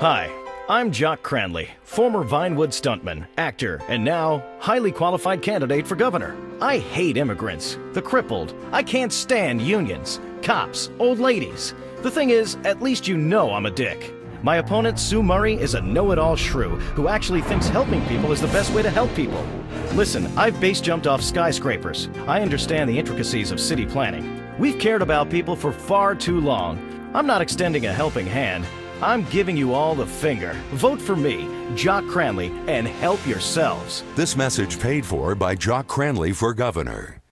Hi, I'm Jock Cranley, former Vinewood stuntman, actor, and now highly qualified candidate for governor. I hate immigrants, the crippled. I can't stand unions, cops, old ladies. The thing is, at least you know I'm a dick. My opponent, Sue Murray, is a know it all shrew who actually thinks helping people is the best way to help people. Listen, I've base jumped off skyscrapers. I understand the intricacies of city planning. We've cared about people for far too long. I'm not extending a helping hand. I'm giving you all the finger. Vote for me, Jock Cranley, and help yourselves. This message paid for by Jock Cranley for governor.